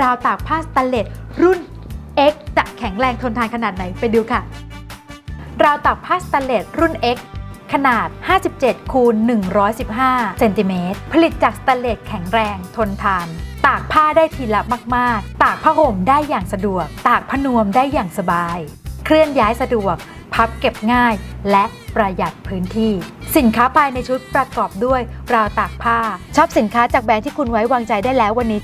ราวตากผ้าสแตนเลสรุ่น X จะแข็งแรงทนทานขนาดไหนไปดูค่ะ ราวตากผ้าสแตนเลสรุ่น X ขนาด 57 คูณ 115 เซนติเมตร ผลิตจากสแตนเลสแข็งแรง ทนทาน ตากผ้าได้ทีละมาก ๆ ตากผ้าห่มได้อย่างสะดวก ตากผ้านวมได้อย่างสบาย เคลื่อนย้ายสะดวก พับเก็บง่าย และประหยัดพื้นที่ สินค้าภายในชุดประกอบด้วยราวตากผ้า ชอบสินค้าจากแบรนด์ที่คุณไว้วางใจได้แล้ววันนี้